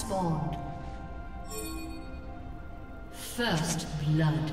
Spawned. First blood.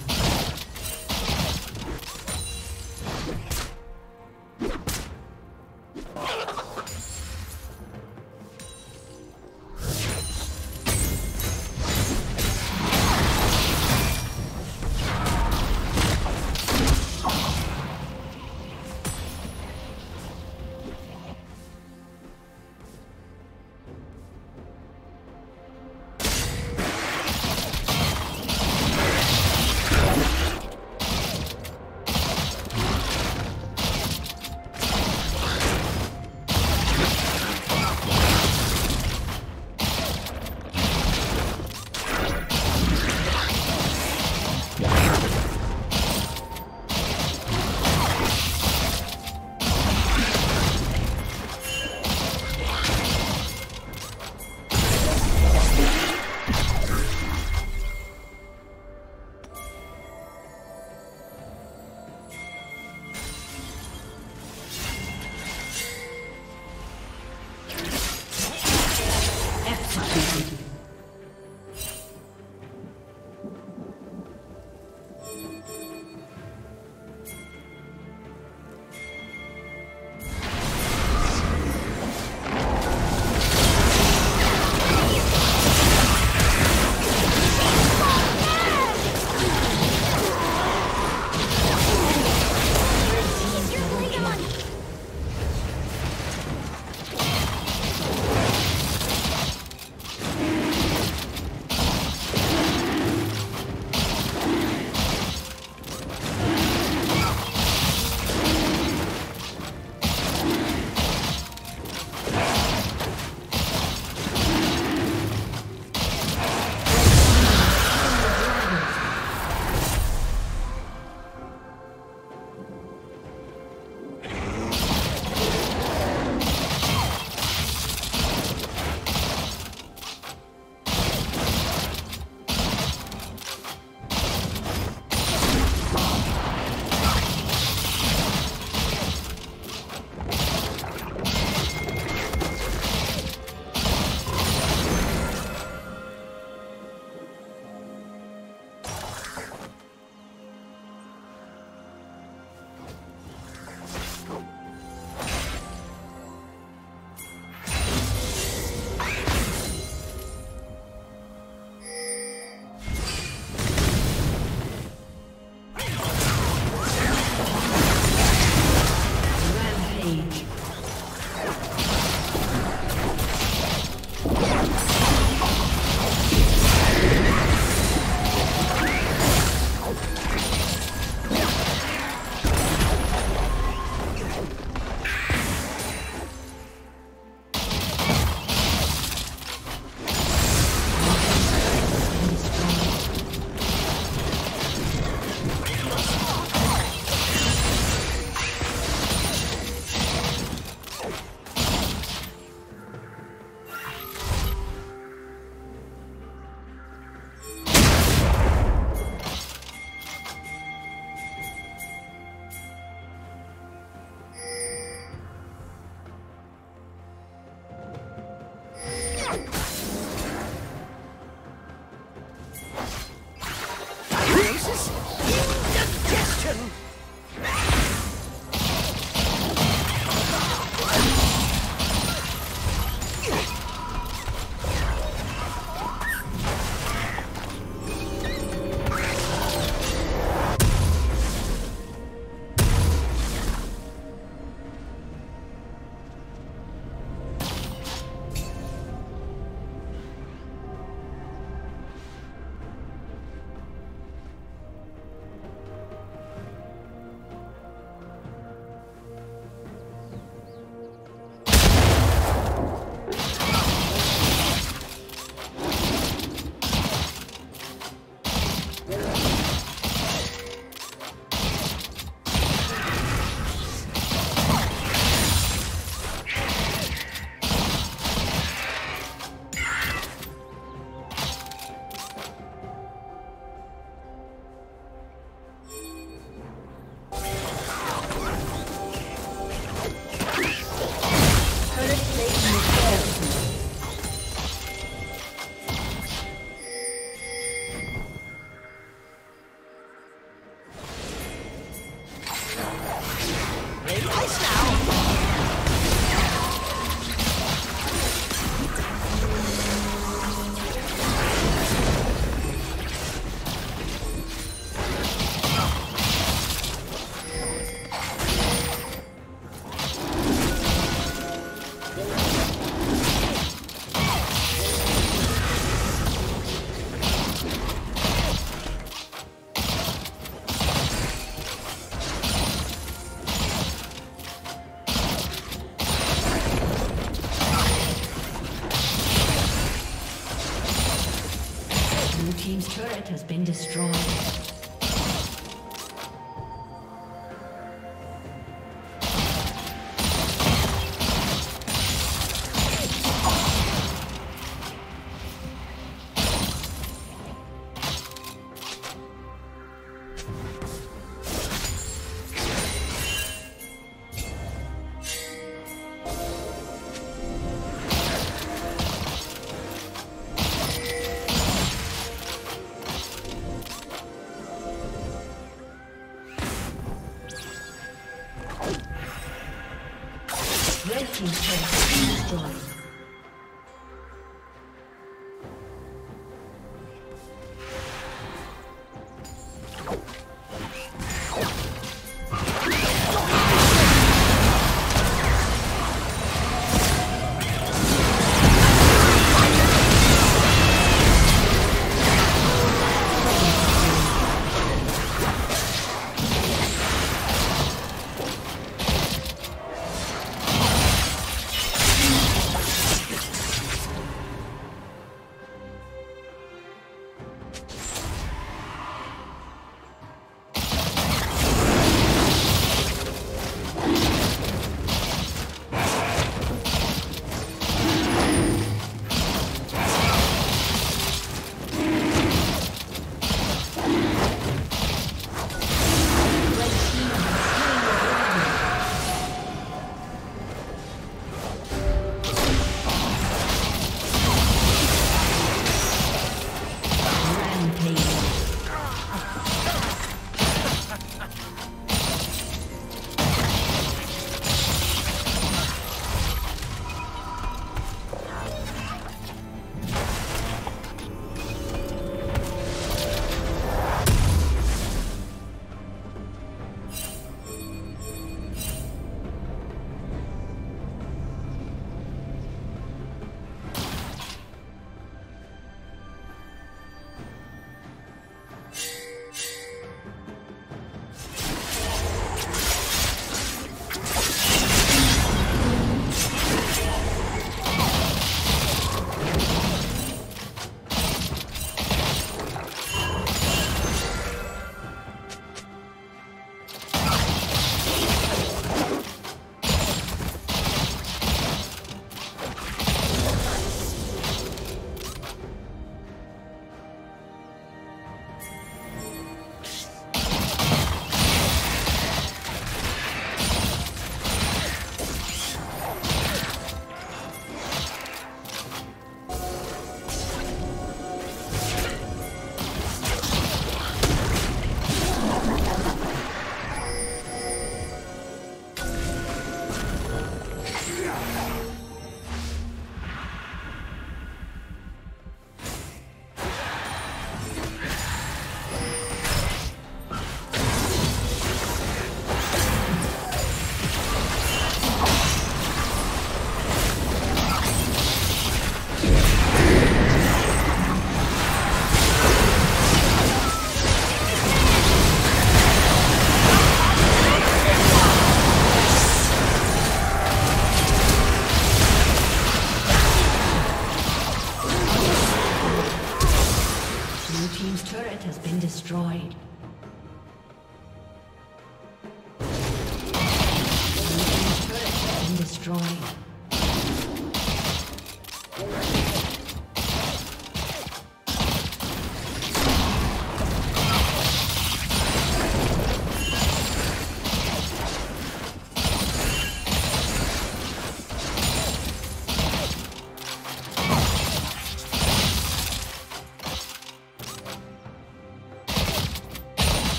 Destroyed.